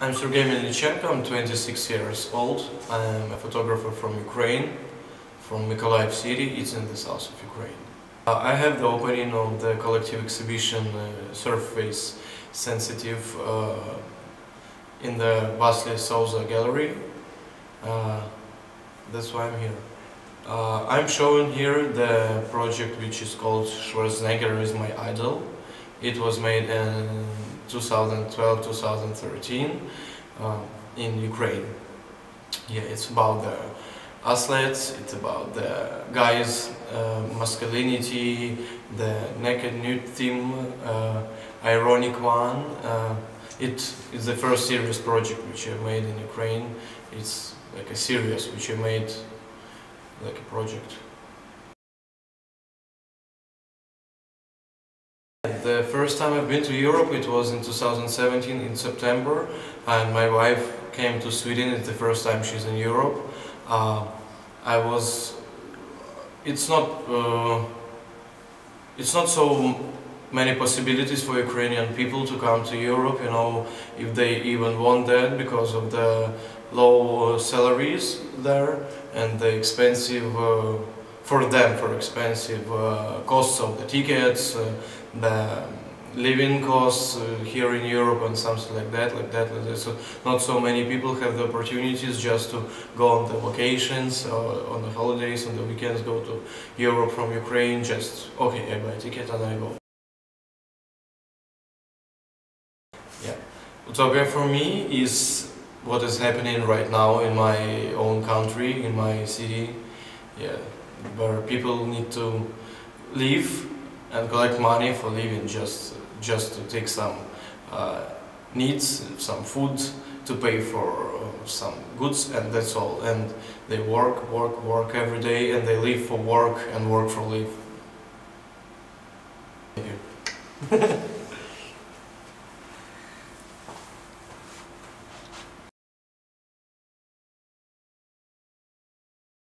I'm Sergei Melnichenko, I'm 26 years old. I'm a photographer from Ukraine, from Mykolaiv city, it's in the south of Ukraine. Uh, I have the opening of the collective exhibition uh, Surface Sensitive uh, in the Vasli Souza Gallery. Uh, that's why I'm here. Uh, I'm showing here the project which is called Schwarzenegger is my idol. It was made in 2012-2013 uh, in Ukraine. Yeah, it's about the athletes, it's about the guys' uh, masculinity, the naked nude theme, uh, ironic one. Uh, it is the first serious project which I made in Ukraine. It's like a series which I made like a project. The first time I've been to Europe it was in 2017 in September and my wife came to Sweden, it's the first time she's in Europe. Uh, I was, it's not, uh, it's not so many possibilities for Ukrainian people to come to Europe, you know, if they even want that because of the low salaries there and the expensive, uh, for them, for expensive uh, costs of the tickets, uh, the living costs uh, here in Europe and something like that, like that, like that. So not so many people have the opportunities just to go on the vacations, on the holidays, on the weekends, go to Europe from Ukraine, just, okay, I buy a ticket and I go. Yeah. Utopia for me is what is happening right now in my own country, in my city, yeah, where people need to live and collect money for living just just to take some uh, needs, some food, to pay for some goods and that's all. And they work, work, work every day and they live for work and work for live. Thank you.